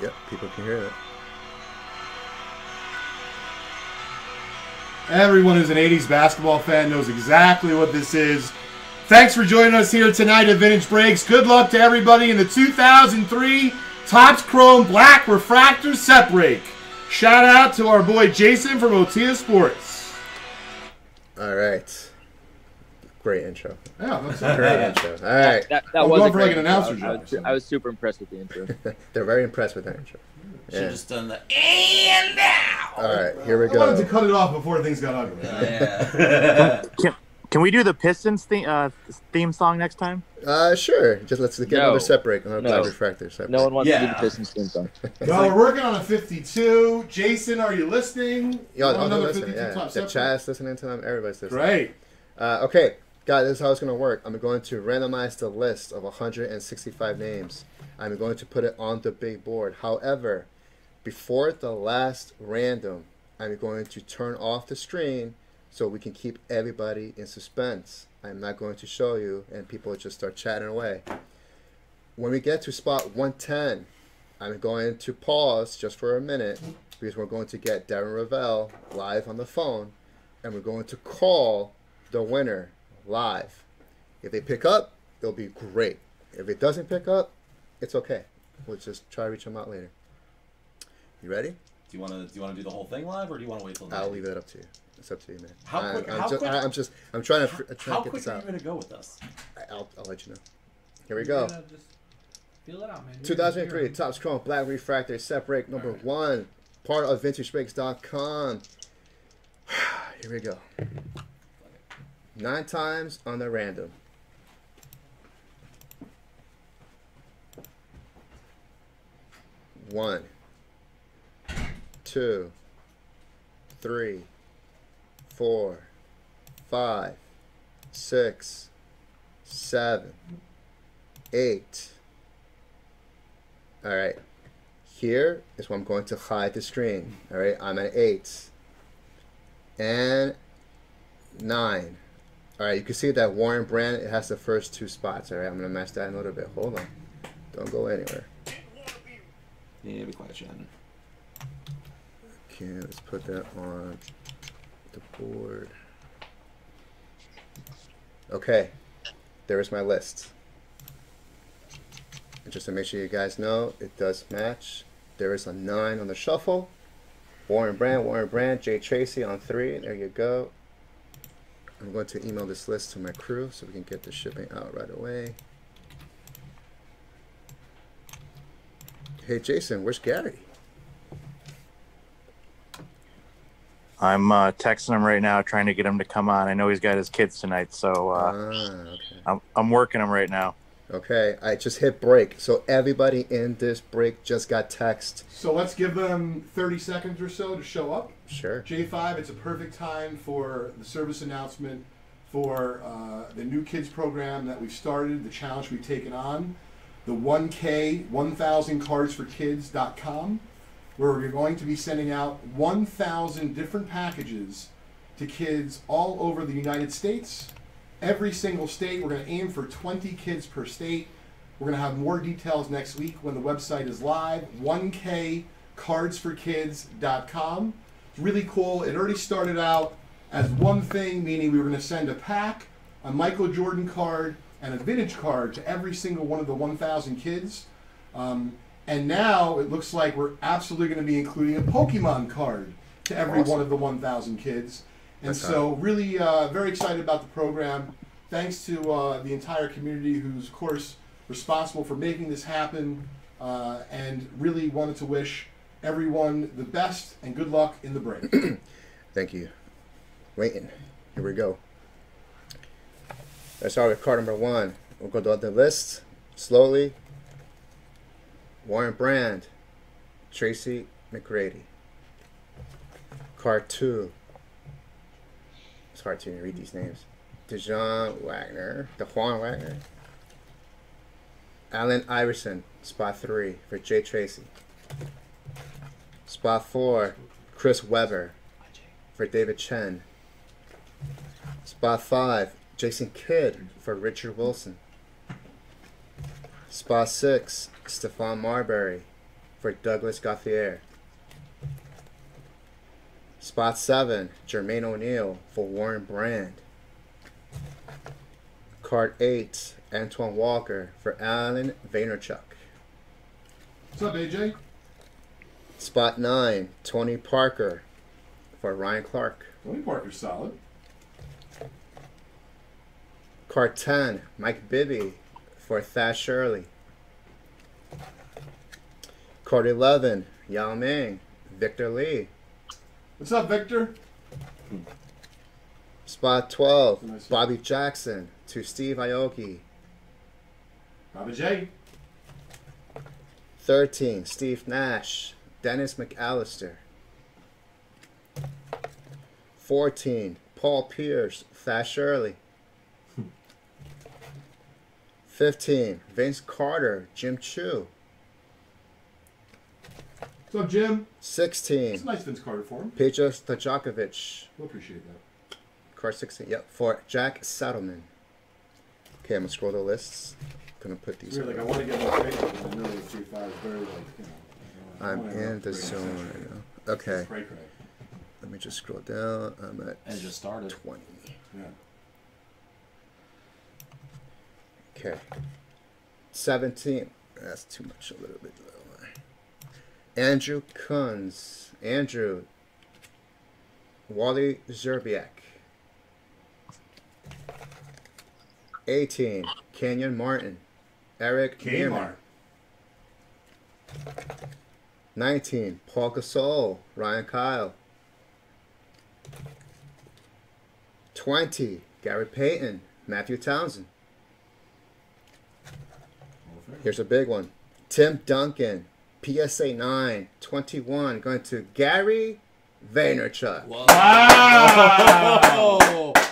Yep, people can hear that. Everyone who's an 80s basketball fan knows exactly what this is. Thanks for joining us here tonight at Vintage Breaks. Good luck to everybody in the 2003 Topps Chrome Black Refractor Set Break. Shout out to our boy Jason from Otia Sports. All right. Great intro. Yeah, that's Great intro. All right. That, that I'm was going a for like great an intro. announcer I, job or was. I was super impressed with the intro. They're very impressed with that intro. Should Yeah. have just done the and now. All right, here we I wanted to go. cut it off before things got ugly. Yeah. Can, can we do the Pistons theme, uh, theme song next time? Uh, sure. Just let's get No. another set break. Another No. black refractor set No one wants to do Yeah. the Pistons theme song. Well, we're working on a 52. Jason, are you listening? Yo, Want oh, another listen, 52 yeah. top The set chat's listening to them. Everybody's listening. Great. Uh, okay, guys, this is how it's going to work. I'm going to randomize the list of 165 names. I'm going to put it on the big board. However, before the last random, I'm going to turn off the screen so we can keep everybody in suspense. I'm not going to show you, and people just start chatting away. When we get to spot 110, I'm going to pause just for a minute because we're going to get Darren Rovell live on the phone and we're going to call the winner live. If they pick up, it'll be great. If it doesn't pick up, it's okay. We'll just try to reach them out later. You ready? Do you want to do you want to do the whole thing live, or do you want to wait till? I'll then? leave that up to you. It's up to you, man. How I'm, quick- I'm how just, quick- I, am just, I'm trying to, fr- trying How to get quick this are you out. going to go with us? I- I'll, I'll let you know. Here we go. Just feel it out, man. 2003 you're- Topps Chrome Black Refractor Set Break number one, part of VintageBreaks.com. Here we go. Nine times on the random. One, two, three, four, five, six, seven, eight. All right. Here is where I'm going to hide the screen. All right. I'm at eight. And nine. All right. You can see that Warren Brand, it has the first two spots. All right. I'm going to match that in a little bit. Hold on. Don't go anywhere. Yeah, be quiet, Shannon. Okay. Let's put that on the board. Okay. There is my list. And just to make sure you guys know, it does match. There is a nine on the shuffle. Warren Brand, Warren Brand, Jay Tracy on three. There you go. I'm going to email this list to my crew so we can get the shipping out right away. Hey Jason, where's Gary? I'm uh, texting him right now, trying to get him to come on. I know he's got his kids tonight, so uh, ah, okay. I'm, I'm working him right now. Okay, I just hit break. So everybody in this break just got text. So let's give them 30 seconds or so to show up. Sure. J5, it's a perfect time for the service announcement for uh, the new kids program that we've started, the challenge we've taken on, the 1K 1000 cards for kids.com, where we're going to be sending out 1,000 different packages to kids all over the United States. Every single state, we're going to aim for 20 kids per state. We're going to have more details next week when the website is live. 1kcardsforkids.com. It's really cool. It already started out as one thing, meaning we were going to send a pack, a Michael Jordan card, and a vintage card to every single one of the 1,000 kids. Um, and now it looks like we're absolutely going to be including a Pokemon card to every Awesome. one of the 1,000 kids. And That's so, really, uh, very excited about the program. Thanks to uh, the entire community who's, of course, responsible for making this happen. Uh, and really wanted to wish everyone the best and good luck in the break. Thank you. Waiting. Here we go. Let's start with card number one. We'll go down the list slowly. Warren Brand, Tracy McGrady. Card two. It's hard to even read these names. Dejan Wagner, DeJuan Wagner. Allen Iverson, spot three for Jay Tracy. Spot four, Chris Webber for David Chen. Spot five, Jason Kidd for Richard Wilson. Spot six, Stephon Marbury for Douglas Gauthier. Spot 7, Jermaine O'Neal for Warren Brand. Card 8, Antoine Walker for Alan Vaynerchuk. What's up, AJ? Spot 9, Tony Parker for Ryan Clark. Tony Parker's solid. Card 10, Mike Bibby for Thad Shirley. Card 11, Yao Ming, Victor Lee. What's up, Victor? Spot 12, Nice. Bobby Jackson to Steve Aoki. Bobby J. 13, Steve Nash, Dennis McAllister. 14, Paul Pierce, Thad Shirley. Hmm. 15, Vince Carter, Jim Chu. What's up, Jim? It's 16, a nice Vince Carter for him. Pedro Stojakovic, We'll appreciate that. card 16. Yep, for Jack Saddleman. Okay, I'm gonna scroll the lists. Gonna put these. weird, like I away. want to get more crazy, but I know the three five is very like you know. I I'm in the zone right now. Okay, Cray cray. let me just scroll down. I'm at And just started. 20. Yeah. Okay. 17. That's too much, a little bit lower. Andrew Kunz. Andrew. Wally Szczerbiak. 18. Kenyon Martin. Eric. Kmart. 19. Paul Gasol. Ryan Kyle. 20. Gary Payton. Matthew Townsend. Here's a big one. Tim Duncan, PSA 9, 21, going to Gary Vaynerchuk. Whoa. Wow!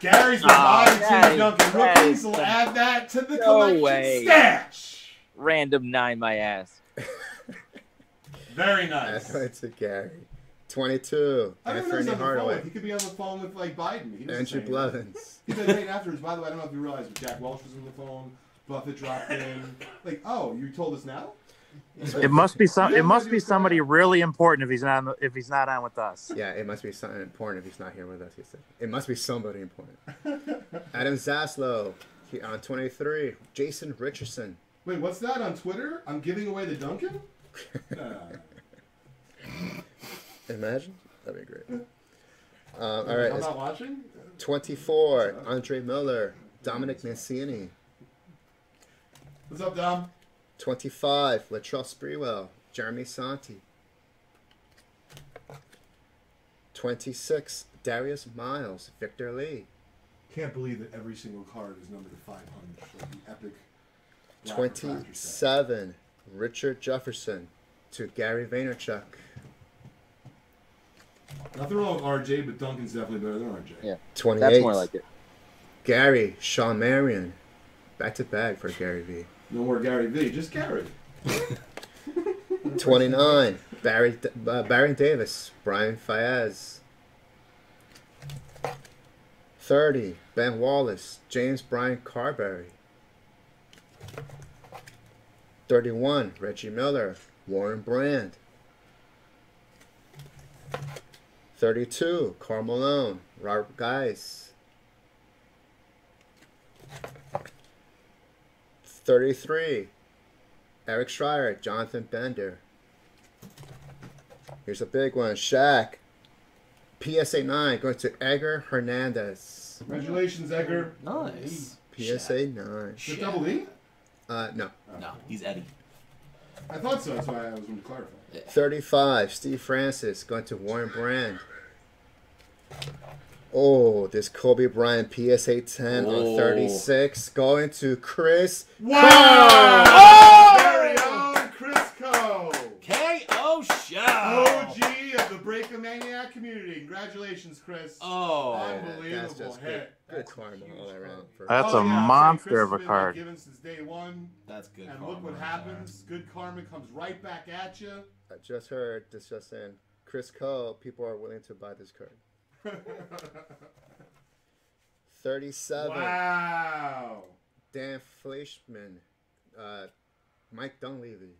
Gary's been Oh, buying Tim Duncan rookies. We'll add that to the No collection way. stash. Random nine my ass. Very That's nice. going to Gary. 22, I don't know Anthony who's on the phone with. He could be on the phone with like Biden. He doesn't say Andrew anything. Blevins. He said right afterwards. By the way, I don't know if you realized, but Jack Welch was on the phone. Buffett dropped in. Like, oh, you told us now? It must be some. It must be somebody really important if he's not on if he's not on with us. Yeah, it must be something important if he's not here with us. He said it must be somebody important. Adam Zaslow he, on 23. Jason Richardson. Wait, what's that on Twitter? I'm giving away the Duncan. Nah. Imagine that'd be great. Um, all I'm not watching. 24. Andre Miller, Dominic Mancini. What's up, Dom? 25. Latrell Sprewell, Jeremy Santi. 26. Darius Miles, Victor Lee. Can't believe that every single card is numbered to 500. Like the epic. Refractor set. 27. Richard Jefferson to Gary Vaynerchuk. Nothing wrong with RJ, but Duncan's definitely better than RJ. Yeah. 28. That's more like it. Gary, Shawn Marion. Back to back for Gary V. No more Gary V, just Gary. 29. Barry uh, Barry Davis, Brian Fayez. 30. Ben Wallace, James Brian Carberry. 31. Reggie Miller, Warren Brand. 32. Karl Malone, Robert Geis. 33. Eric Schreier, Jonathan Bender. Here's a big one. Shaq. PSA 9 going to Edgar Hernandez. Congratulations, Edgar. Nice. PSA 9. Is it double E? Uh, no. No, he's Eddie. I thought so. That's why I was going to clarify. 35. Steve Francis going to Warren Brand. Oh, this Kobe Bryant PSA 10 on Oh. 36 going to Chris. Wow! Oh! Very own Crisco. KO show. OG of the Breaker Maniac community. Congratulations, Chris. Oh. Unbelievable That's just good, hit. good That's karma huge all karma. around. For, That's Oh, a yeah, I'm saying monster Chris of a has been, card. Like, given since day one. That's good. And karma look what right happens. Good karma comes right back at you. I just heard this just in. Chris Cole, people are willing to buy this card. 37. wow. Dan Fleischman, uh, Mike Dunleavy.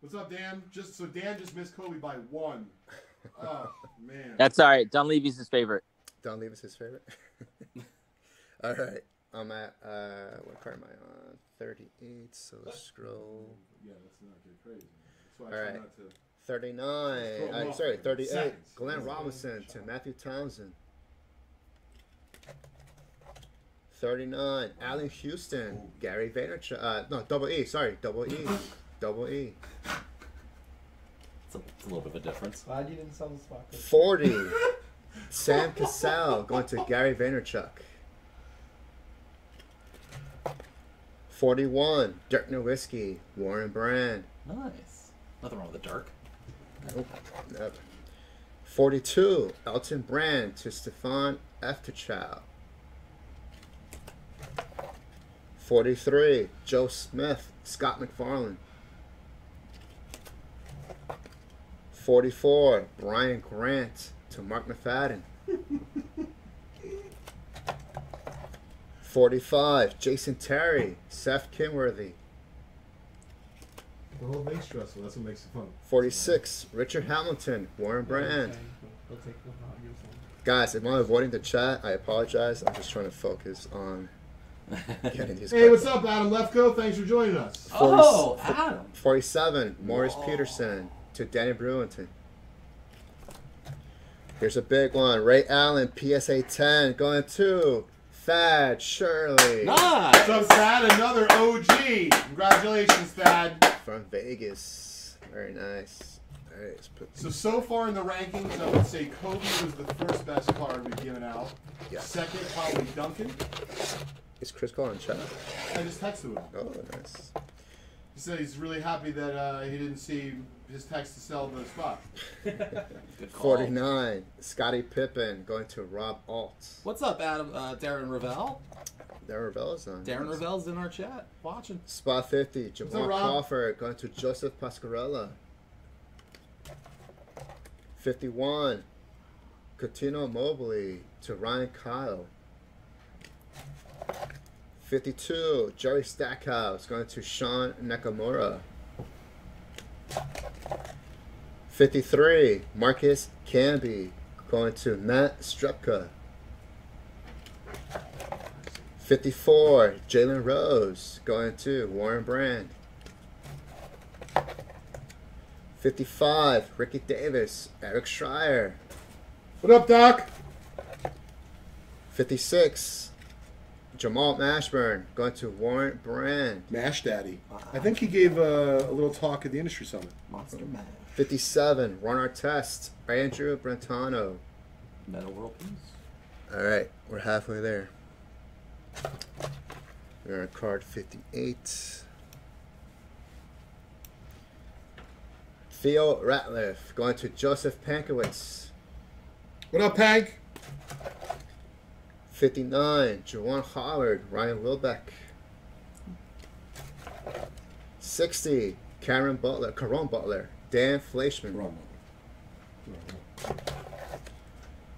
What's up, Dan? Just so Dan just missed Kobe by one. Oh man. That's all right. Dunleavy's his favorite. Don't leave his favorite. All right. I'm at uh, what card am I on? 38. So let's scroll. yeah, let's not get crazy. That's why I All try right. not to. 39. Scroll Uh, off sorry, 38. Seconds. Glenn Robinson to Matthew Townsend. 39. Allan Houston. Gary Vaynerchuk. Uh, no, double E. Sorry, double E. double E. It's a, it's a little bit of a difference. Glad you didn't sell the spot. 40. Sam Cassell going to Gary Vaynerchuk. 41. Dirk Nowitzki. Warren Brand. Nice. Nothing wrong with the dark. Nope. Nope. 42. Elton Brand to Stefan Efterchow. 43. Joe Smith. Scott McFarland. 44. Brian Grant to Mark McFadden. 45. Jason Terry. Seth Kinworthy. The whole thing's stressful. That's what makes it fun. 46. Richard Hamilton. Warren Brand. He'll take the not your phone. Guys, if I'm avoiding the chat, I apologize. I'm just trying to focus on getting these. Hey, cards. what's up, Adam Lefko? Thanks for joining us. Oh, Adam. 47, Morris Whoa. Peterson to Danny Brewington. Here's a big one. Ray Allen, PSA 10, going to Thad Shirley What's Nice. up, Thad? Another OG. Congratulations, Thad. From Vegas. Very nice. All right, let's put So, so far in the rankings, I would say Kobe was the first best card we've given out. Yeah. Second, probably Duncan. Is Chris Cole in chat? I just texted him. Oh, nice. He said he's really happy that uh, he didn't see his text to sell the spot. 49, Scottie Pippen going to Rob Alt. What's up, Adam? Uh, Darren Rovell. There Rovell's on. Darren Rovell's in our chat watching. Spot 50, up, Jamal Crawford going to Joseph Pasquarella. 51, Cuttino Mobley to Ryan Kyle. 52, Jerry Stackhouse going to Sean Nakamura. 53, Marcus Camby going to Matt Strepka. 54, Jalen Rose going to Warren Brand. 55, Ricky Davis, Eric Schreier. What up, Doc? 56, Jamal Mashburn going to Warren Brand. Mash Daddy. I think he gave uh, a little talk at the industry summit. Monster Mash. 57, Ron Artest, Andrew Brentano. Metta World Peace. All right, we're halfway there. We're on card 58. Theo Ratliff going to Joseph Pankowitz. What up, Pank? 59, Juwan Howard, Ryan Wilbeck. 60, Karen Butler, Caron Butler, Dan Fleischman. Wrong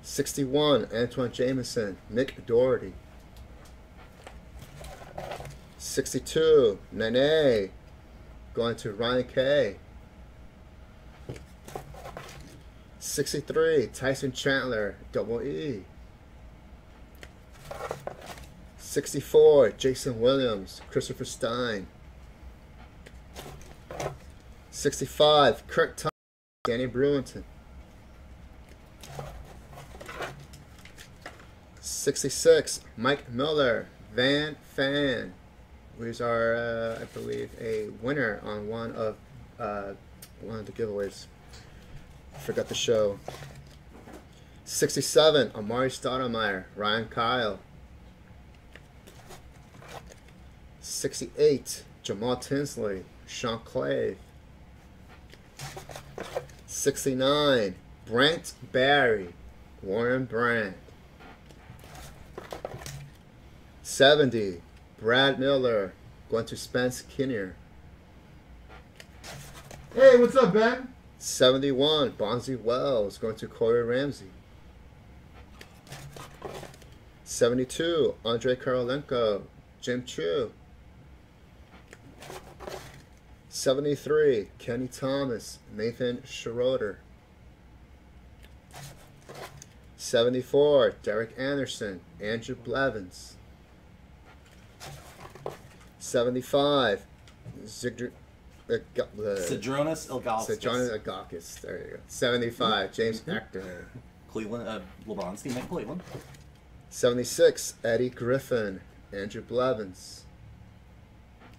61, Antawn Jamison, Nick Doherty. 62, Nene, going to Ryan Kay. 63, Tyson Chandler, double E. 64, Jason Williams, Christopher Stein. 65, Kirk Thomas, Danny Brewington. 66, Mike Miller, Van Fan, who's our, uh, I believe, a winner on one of uh, one of the giveaways. Forgot the show. 67, Amare Stoudemire, Ryan Kyle. 68, Jamal Tinsley, Sean Clay. 69, Brent Barry, Warren Brand. 70, Brad Miller, going to Spence Kinnear. Hey, what's up, Ben? 71, Bonzi Wells, going to Corey Ramsey. 72, Andrei Kirilenko, Jim Chu. 73, Kenny Thomas, Nathan Schroeder. 74, Derek Anderson, Andrew Blevins. 75, Zigdr. Uh, Gu- uh, Sidronis Ilgauskas. Sejonis Agakis. There you go. 75, James Mm-hmm. Actor. Cleveland, uh, LeBron's teammate Cleveland. 76, Eddie Griffin, Andrew Blevins.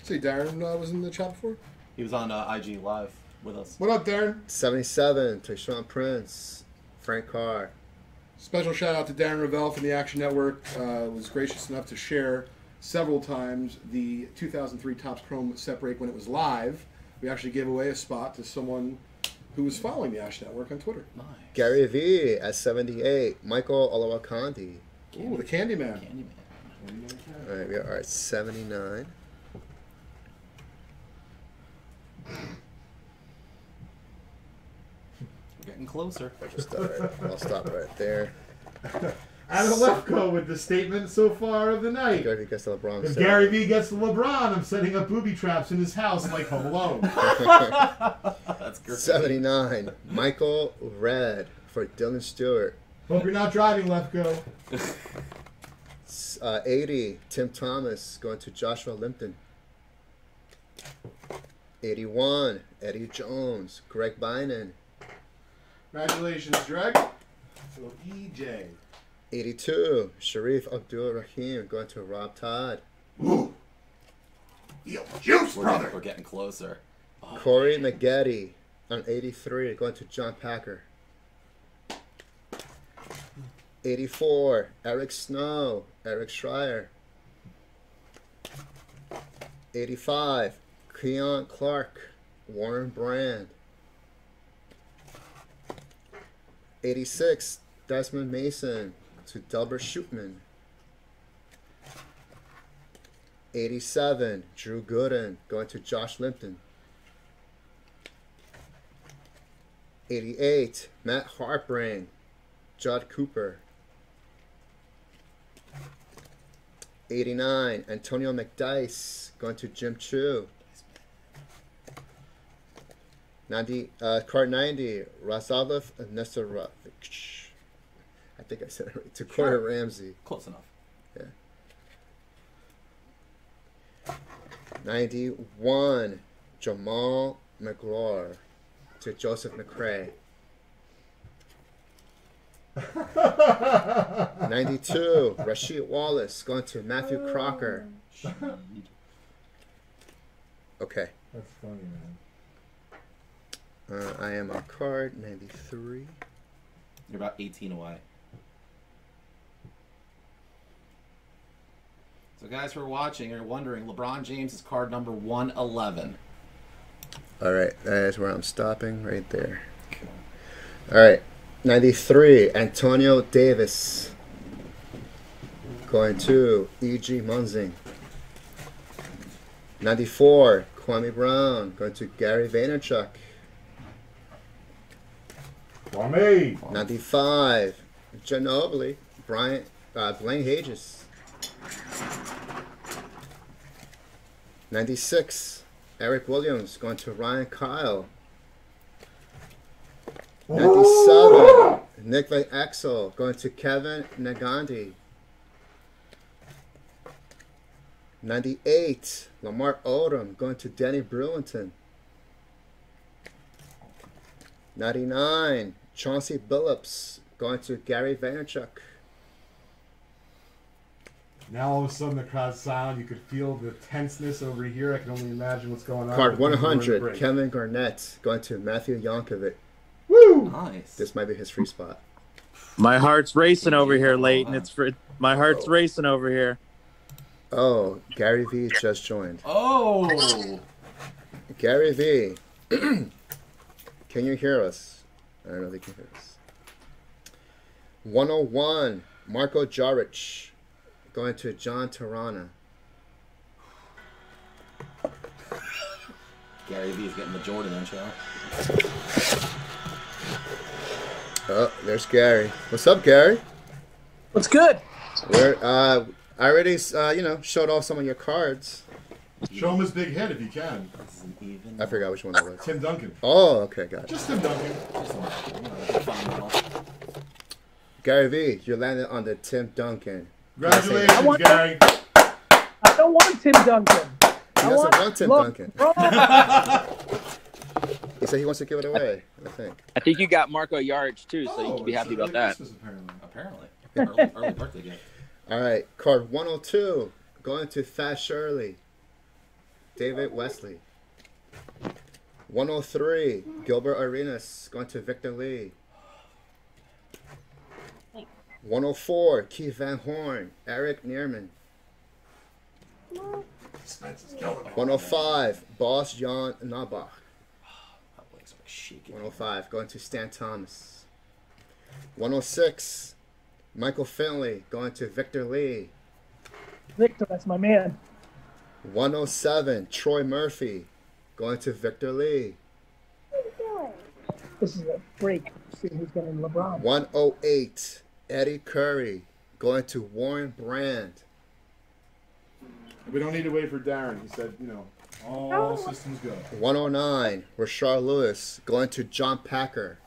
See, Darren uh, was in the chat before. He was on uh, IG Live with us. What up, Darren? 77, Tayshaun Prince, Frank Carr. Special shout out to Darren Rovell from the Action Network. Uh, was gracious enough to share several times the 2003 Topps Chrome set break when it was live. We actually gave away a spot to someone who was following the Ash Network on Twitter. Nice. Gary V at 78, Michael Olowokandi. Ooh, the Candyman. Candyman. All right, we are at 79. We're getting closer. Just, all right, I'll stop right there. Adam Lefko with the statement so far of the night. Gary gets the LeBron. If. Gary Vee gets the LeBron, I'm setting up booby traps in his house like Home Alone. That's great. 79, Michael Redd for Dylan Stewart. Hope you're not driving, Lefko. Uh, 80, Tim Thomas going to Joshua Limpton. 81, Eddie Jones, Greg Bynum. Congratulations, Greg. So EJ. 82, Shareef Abdur-Rahim going to Rob Todd. Ooh. Feel juice, We're, brother. getting, we're getting closer. Oh, Corey Maggette on 83 going to John Packer. 84, Eric Snow, Eric Schreier. 85, Keon Clark, Warren Brand. 86, Desmond Mason to Delbert Shootman. 87, Drew Gooden going to Josh Limpton. 88, Matt Harpring, Judd Cooper. 89, Antonio McDyess going to Jim Chu. 90, uh, card 90, Razalov Nestorovich. I think I said it right. To Corey Sure. Ramsey. Close enough. Yeah. 91, Jamal McGraw to Joseph McCray. 92, Rasheed Wallace going to Matthew Crocker. Okay. That's funny, man. Uh, I am on card 93. You're about 18 away. So, guys who are watching are wondering, LeBron James is card number 111. All right, that is where I'm stopping right there. All right, 93, Antonio Davis going to E.G. Munzing. 94, Kwame Brown going to Gary Vaynerchuk. Kwame! 95, Ginobili, Brian, uh, Blaine Hages. 96, Eric Williams going to Ryan Kyle. 97, Nick Van Exel going to Kevin Nagandi. 98, Lamar Odom going to Danny Brewington. 99, Chauncey Billups going to Gary Vaynerchuk. Now all of a sudden the crowd's silent. You could feel the tenseness over here. I can only imagine what's going on. Card with people in the 100. Kevin Garnett going to Matthew Yankovic. Woo! Nice. This might be his free spot. My heart's racing over here, oh. Leighton. It's for my heart's oh. racing over here. Oh, Gary V just joined. Oh! Gary V, can you hear us? I don't know if they can hear us. 101, Marco Jaric going to John Tirana. Gary Vee is getting the Jordan intro. Oh, there's Gary. What's up, Gary? What's good? We're, uh, I already, uh, you know, showed off some of your cards. Show him his big head if you can. This is an even. I forgot which one that was. Tim Duncan. Oh, okay, got it. Just Tim Duncan. Just a, you know, a. Gary V, you landed on the Tim Duncan. Congratulations, I want- Gary. I don't want Tim Duncan. He I doesn't want, want Tim look, Duncan. He said he wants to give it away. I think. I think you got Marco Yarich too, so you Oh, can be oh, happy about that. Apparently. Apparently. Early, early birthday gift. All right, card 102 going to Fast Shirley. David Wesley. 103 Gilbert Arenas going to Victor Lee. 104 Keith Van Horn, Eric Neerman. Spencer's killing it. 105 Boss John Nabach. My legs are shaking. 105 going to Stan Thomas. 106 Michael Finley going to Victor Lee. Victor, that's my man. 107 Troy Murphy going to Victor Lee. This is a break. See who's getting LeBron. 108 Eddy Curry going to Warren Brand. We don't need to wait for Darren. He said, you know, all oh. systems go. 109 Rashard Lewis going to John Packer.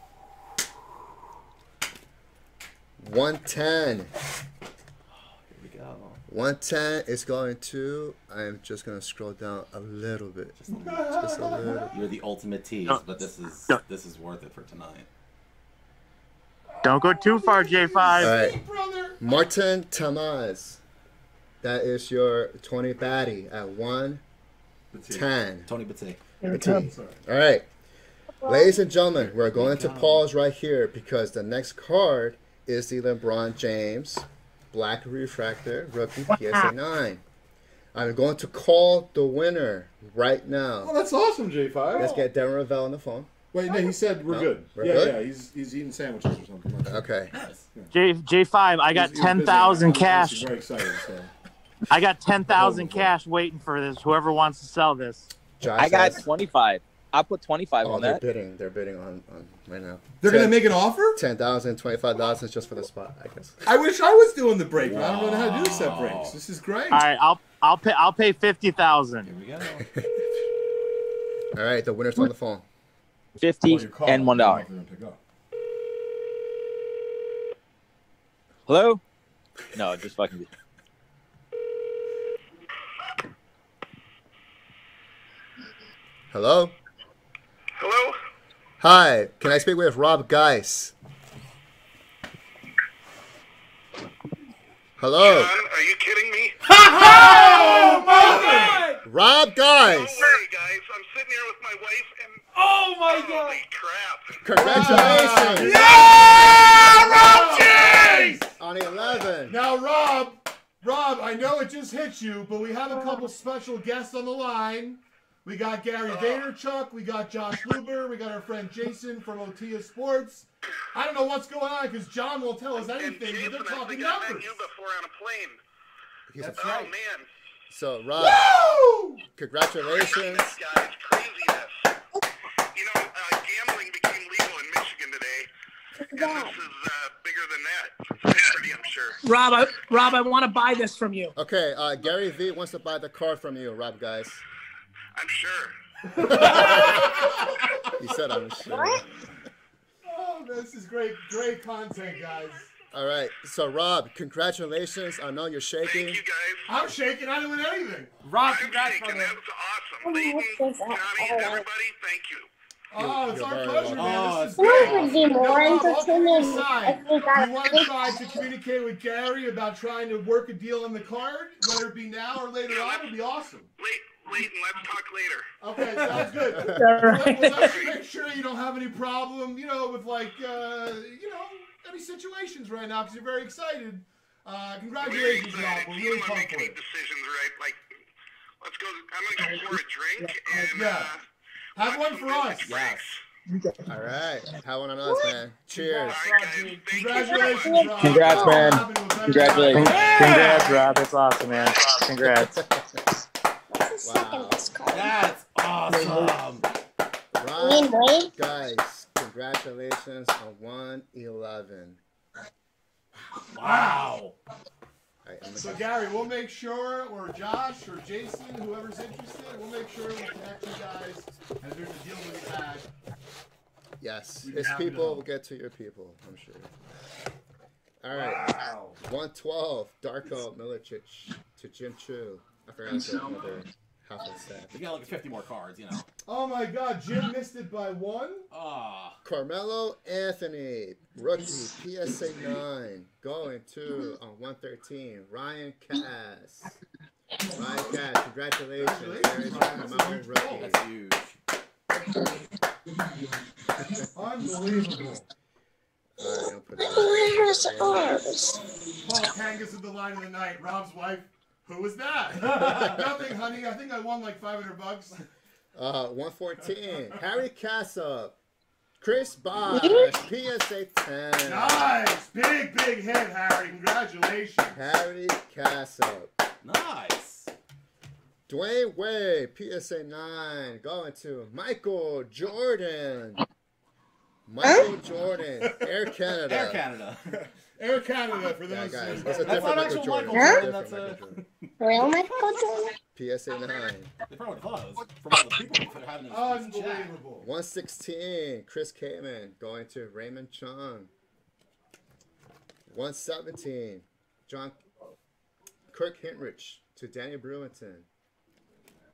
110 Here we go. 110 is going to I'm just gonna scroll down a little bit. Just a little. Just a little. You're the ultimate tease, but this is No. this is worth it for tonight. Don't go too far, J5. All right. Martin Tamaz. That is your 20 baddie at 110. Tony Battie. Here it Petit. comes. All right. Ladies and gentlemen, we're going to pause right here because the next card is the LeBron James Black Refractor Rookie PSA 9. I'm going to call the winner right now. Oh, that's awesome, J5. Let's get Darren Rovell on the phone. Wait, no, he said we're No, good. we're yeah, good? yeah, he's he's eating sandwiches or something. Like that. Okay. J J5, I got He's- he's busy. ten thousand He's cash. Very excited. So. I got ten thousand cash waiting for this. Whoever wants to sell this. Josh I got has- 25. I put 25 Oh, on they're that. bidding. They're bidding on, on right now. They're gonna make an offer. 10000 $25 just for the spot, I guess. I wish I was doing the break, but I don't know how to do set breaks. This is great. All right, I'll I'll pay I'll pay fifty Here we go. All right, the winner's on the phone. 50 Well, and $1. I don't know if they're gonna pick up. Hello? No, just fucking. Hello? Hello? Hi, can I speak with Rob Geis? Hello? John, are you kidding me? Oh, Rob Geis! No way, guys. I'm sitting here with my wife and. Oh my Holy crap. Congratulations! Yeah, Rob On 11. Now, Rob, Rob, I know it just hit you, but we have a couple special guests on the line. We got Gary uh-huh. Vaynerchuk, we got Josh Luber, we got our friend Jason from Otia Sports. I don't know what's going on because John won't tell us anything. Jason, but they're I talking think I met you before on a plane. He's a- oh, man. So, Rob, Woo! congratulations. This guy's craziness. You know, uh, gambling became legal in Michigan today. This is uh, bigger than that. Pretty, I'm sure. Rob, I, Rob, I want to buy this from you. Okay, uh, Gary V wants to buy the car from you, Rob guys. I'm sure. He said, I'm sure. Oh, this is great, great content, guys. All right, so Rob, congratulations. I know you're shaking. Thank you, guys. I'm shaking. I didn't win anything. Rob, I'm congrats, shaking. That was awesome. Leighton, Johnny, everybody, thank you. Oh, it's you're our pleasure, welcome. man. This is Oh, great. It would be more Now, Rob, entertaining if we got you want to try to communicate with Gary about trying to work a deal on the card, whether it be now or later on, It'd be awesome. Late, Leighton, let's talk later. Okay, sounds good. All Let's let's make sure you don't have any problem, you know, with like, uh, you know, any situations right now because you're very excited. Uh, congratulations, Rob. We're really don't pumped make for any it. decisions right. Like, let's go. I'm gonna go pour a drink and Yeah. uh, Have one for us. Disney breaks. All right, have one on us, man. Cheers. All right, guys. Thank you very Congratulations, much. Rob. Congrats, man. Robin, we're better Congratulations. guys. Congrats, Rob. That's awesome, man. Congrats. What's the second best card? That's awesome. Me Rob, guys, congratulations on 111. Wow. Alright, I'm So Gary, we'll make sure, or Josh, or Jason, whoever's interested, we'll make sure we connect you guys, and there's a deal to be had. yes, his people will get to your people. I'm sure. All right. Wow. 112, Darko Milicic to Jim Chu. I forgot to another half of set. You got like 50 more cards, you know. Oh my God, Jim missed it by one. Ah, Carmelo Anthony, rookie, PSA 9, going to on 113, Ryan Cass. Ryan Cass, congratulations. There's your Carmelo rookie. that's huge. Unbelievable. Alright, I'll put that- Where's ours? Paul Kangas of the line of the night. Rob's wife. Who was that? Nothing, honey. I think I won like 500 bucks. Uh, 114, Harry Casa, Chris Bosh, PSA 10. Nice, big, big hit, Harry. Congratulations. Harry Casa. Nice. Dwyane Way, PSA 9, going to Michael Jordan. Michael Jordan, Air Canada. Air Canada. Air Canada for Yeah, those. guys, who- it's a That's different not Michael actual Jordan. Michael It's a Jordan, different that's a- Michael Jordan. Real Michael Jordan? PSA 9. They probably thought it was from all the people that are having this, this. Unbelievable. 116, Chris Kaman, going to Raymond Chung. 117, John Kirk Hinrich to Danny Brewington.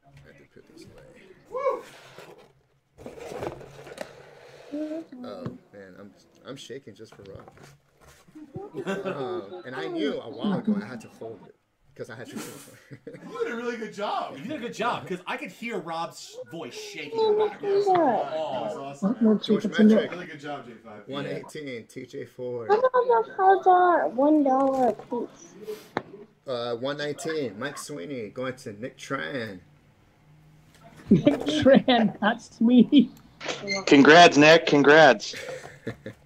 I have to put this away. Oh man, I'm I'm shaking just for rock. Um, and I knew a while ago I had to hold it because I had to. You did a really good job. You did a good job because I could hear Rob's voice shaking in the background. What? That was awesome. No, man. George it's in there. Metric, Really good job, J5. 118, TJ Ford. How about the cards are one dollar a piece? Uh, 119, Mike Sweeney going to Nick Tran. Nick Tran, not Sweeney. Congrats, Nick. Congrats.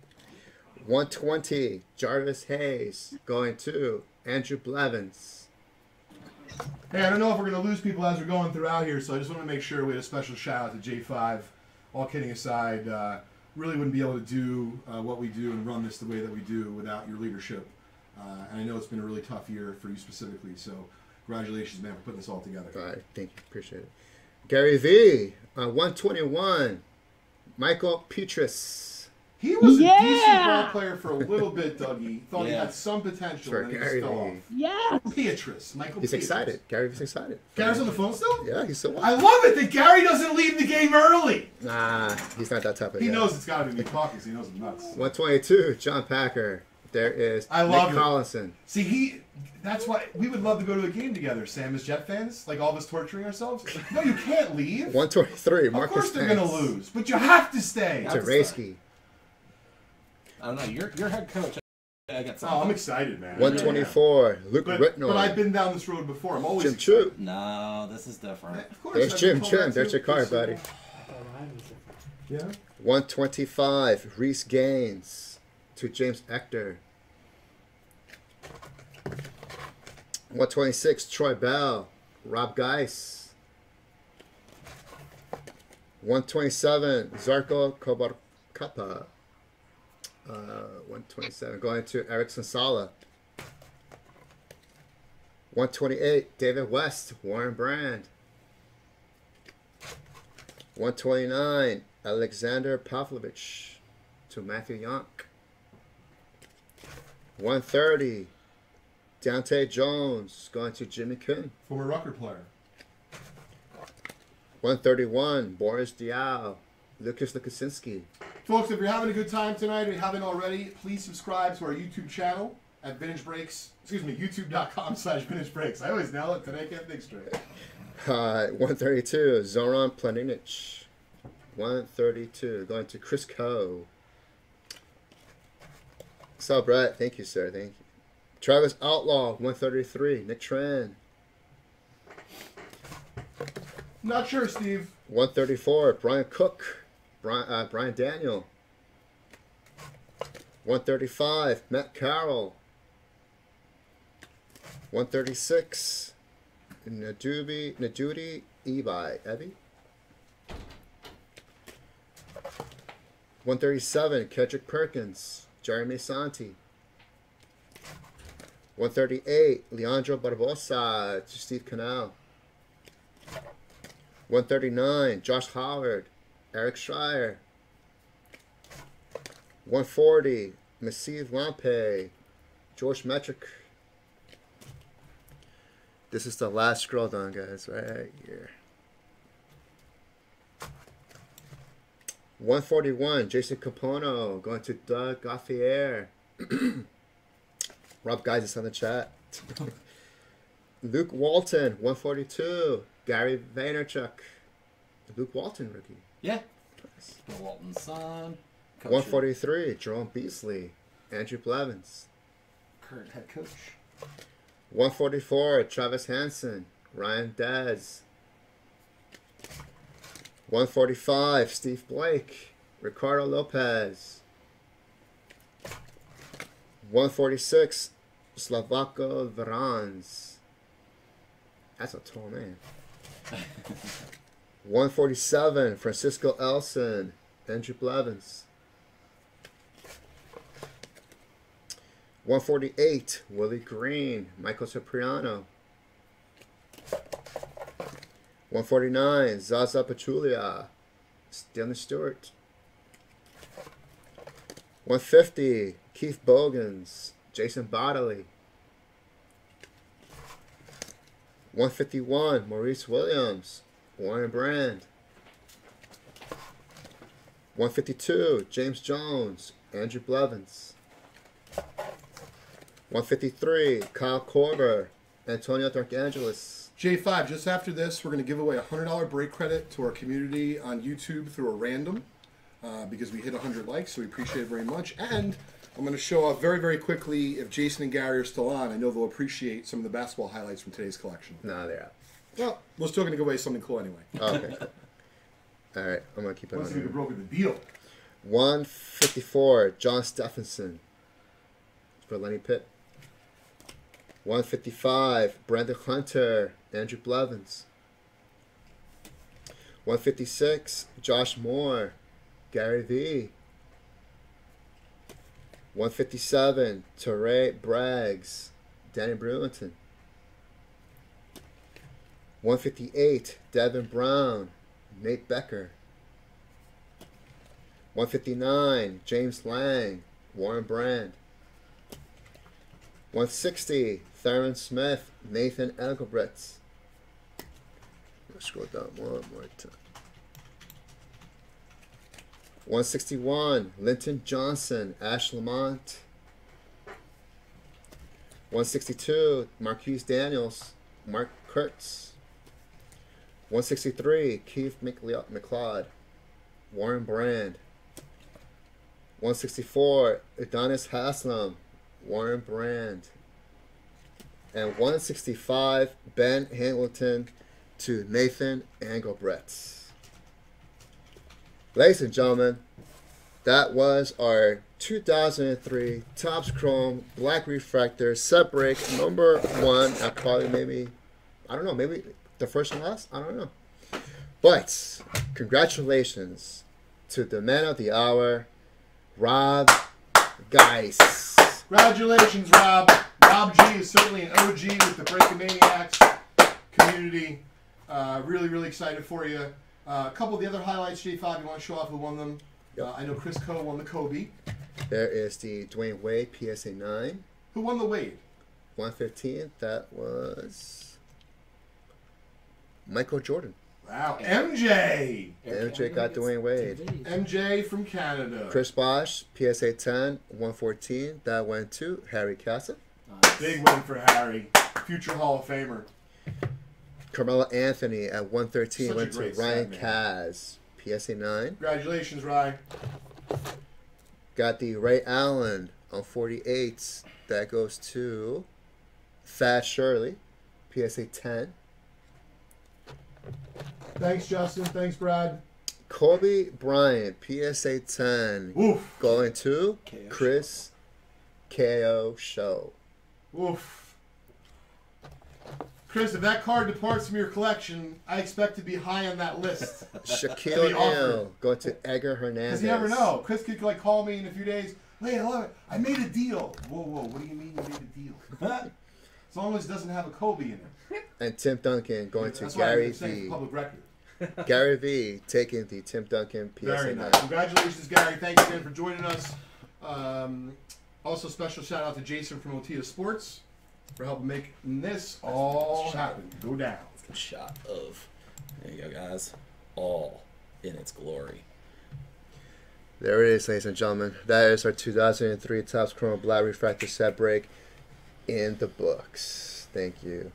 120, Jarvis Hayes going to Andrew Blevins. Hey, I don't know if we're going to lose people as we're going throughout here, so I just want to make sure we had a special shout out to J5. All kidding aside, uh, really wouldn't be able to do uh, what we do and run this the way that we do without your leadership. Uh, and I know it's been a really tough year for you specifically, so congratulations, man, for putting this all together. All right, thank you, appreciate it. Gary V, uh, 121, Mickael Pietrus. He was a decent Yeah! ball player for a little bit, Dougie. Thought he had some potential, For and then he Gary just fell V. off. Yes. Beatrice, Michael He's Beatrice. excited. Gary V's excited. Gary's on the phone still? Yeah, he's so I love it that Gary doesn't leave the game early. Nah, he's not that type of He guy. knows it's got to be me talking, so he knows I'm nuts. 122, John Packer. There is I love Nick it. Collinson. See, he. That's why we would love to go to a game together, Sam, as Jet fans. Like all of us torturing ourselves. No, you can't leave. 123, Marcus Of Marcus course they're gonna lose, but you have to stay. Yeah. Tarasky. I don't know. You're, you're head coach. I got Oh, I'm excited, man. 124, Luke But, Ridnour. but I've been down this road before. I'm always Jim excited. Chu. No, this is different. Of course, There's I've Jim been Jim. There's your card, buddy. Yeah. 125, Reese Gaines to James Ector. 126, Troy Bell, Rob Geis. 127, Zarko Cabarkapa. Uh, 127, going to Erickson Sala. 128, David West, Warren Brand. 129, Alexander Pavlovich to Matthew Yonk. 130, Dahntay Jones going to Jimmy Kuhn. Former Rucker player. 131, Boris Diaw, Lucas Lukasinski. Folks, if you're having a good time tonight or you haven't already, please subscribe to our YouTube channel at Vintage Breaks. Excuse me, youtube.com slash Vintage Breaks. I always nail it, today I can't think straight. Uh, 132, Zoran Planinic. 132, going to Chris Coe. So, Brett, thank you, sir. Thank you. Travis Outlaw, 133, Nick Tran. Not sure, Steve. 134, Brian Cook, Brian, uh, Brian Daniel. 135, Matt Carroll. 136, Nadubi, Nadudi Ebi, Ebby. 137, Kendrick Perkins, Jeremy Santi. 138, Leandro Barbosa to Steve Canal. 139, Josh Howard, Eric Schreier. 140, Maciej Lampe, George Metric. This is the last scroll down, guys, right here. 141, Jason Kapono going to Doug Gaffier. Rob Guys is on the chat. Luke Walton, 142. Gary Vaynerchuk. Luke Walton rookie. Yeah. Bill Walton's son. Coach 143. Jerome Beasley. Andrew Blevins. Current head coach. 144. Travis Hansen. Ryan Daz. 145. Steve Blake. Ricardo Lopez. 146. Slavko Vranes. That's a tall name. 147. Francisco Elson. Andrew Blevins. 148. Willie Green. Michael Cipriano. 149. Zaza Pachulia. Stanley Stewart. 150. Keith Bogans. Jason Bodley. 151. Maurice Williams. Warren Brand. 152. James Jones. Andrew Blevins. 153. Kyle Korver. Antonio Darkangelis. J5, just after this, we're going to give away a $100 break credit to our community on YouTube through a random uh, because we hit 100 likes, so we appreciate it very much. And I'm going to show off very, very quickly if Jason and Gary are still on. I know they'll appreciate some of the basketball highlights from today's collection. Nah, they're out. Well, we're still going to give away something cool anyway. Oh, okay. All right, I'm gonna keep it Let's on see if here. we broken the deal. 154. John Stephenson for Lenny Pitt. 155. Brandon Hunter. Andrew Blevins. 156. Josh Moore. Gary V. 157. Torraye Braggs. Danny Brewington. 158. Devin Brown. Nate Becker. 159. James Lang. Warren Brand. 160. Theron Smith. Nathan Engelbretz. Let's scroll down one more time. 161. Linton Johnson. Ash Lamont. 162. Marquis Daniels. Mark Kurtz. 163. Keith McLeod. Warren Brand. 164. Udonis Haslem. Warren Brand. And 165. Ben Hamilton to Nathan Engelbretz. Ladies and gentlemen, that was our 2003 Topps Chrome Black Refractor set break number one. I probably maybe, I don't know, maybe the first and last? I don't know. But congratulations to the man of the hour, Rob Geis. Congratulations, Rob. Rob G is certainly an OG with the Breaking Maniacs community. Uh, really, really excited for you. Uh, a couple of the other highlights, J5, you want to show off who won them? Yep. Uh, I know Chris Coe won the Kobe. There is the Dwyane Wade PSA 9, Who won the Wade? 115. That was Michael Jordan. Wow, MJ. MJ got Dwyane Wade. MJ from Canada. Chris Bosh, PSA 10, 114. That went to Harry Casa. Big win for Harry. Future Hall of Famer. Carmelo Anthony at 113 Such went to Ryan set, Kaz. PSA 9. Congratulations, Ryan. Got the Ray Allen on 48s. That goes to Thad Shirley. PSA 10. Thanks, Justin. Thanks, Brad. Kobe Bryant, PSA 10. Oof. Going to KO Chris KO Show. Oof. Chris, if that card departs from your collection, I expect to be high on that list. Shaquille To. O'Neal going to Edgar Hernandez. Because you never know. Chris could like call me in a few days. Hey, I love it. I made a deal. Whoa, whoa. What do you mean you made a deal? as long as it doesn't have a Kobe in it. And Tim Duncan going to That's Gary I'm V. public record. Gary V taking the Tim Duncan PSA Very nine. nice. Congratulations, Gary. Thanks again for joining us. Um, also, special shout out to Jason from Otia Sports for helping make this all happen. Go down. Shot of. There you go, guys. All in its glory. There it is, ladies and gentlemen. That is our 2003 Topps Chrome Black Refractor set break in the books. Thank you.